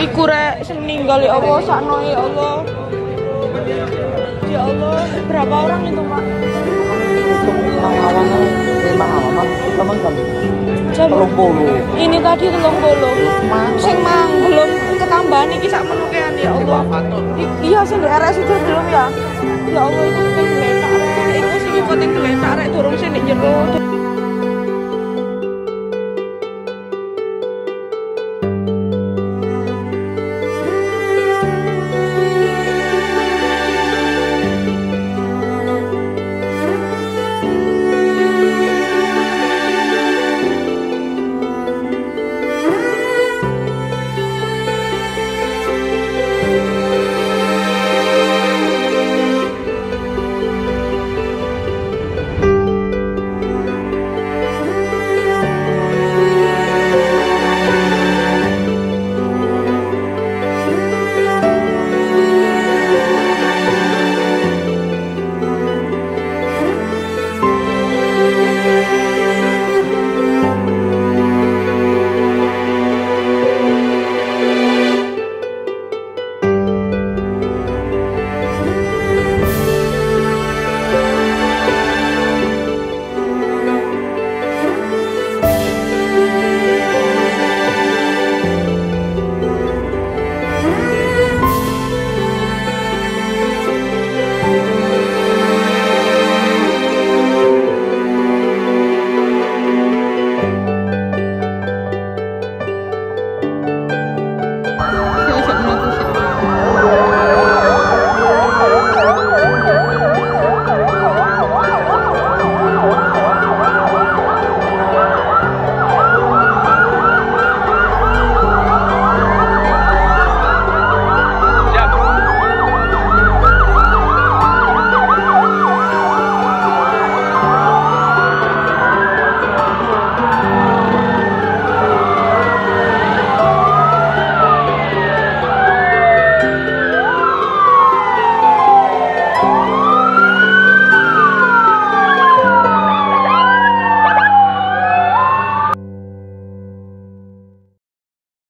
iku rek sing ninggal ya Allah sakno ya Allah. Ya Allah berapa orang itu Pak awal memang awal teman kan telung puluh ini tadi telung puluh. Sing mang belum ketambahan iki sak menukean ya Allah. Iya sing di RS itu belum ya. Ya Allah itu penting geletak itu sih sing ikutin geletak rek turun sini jero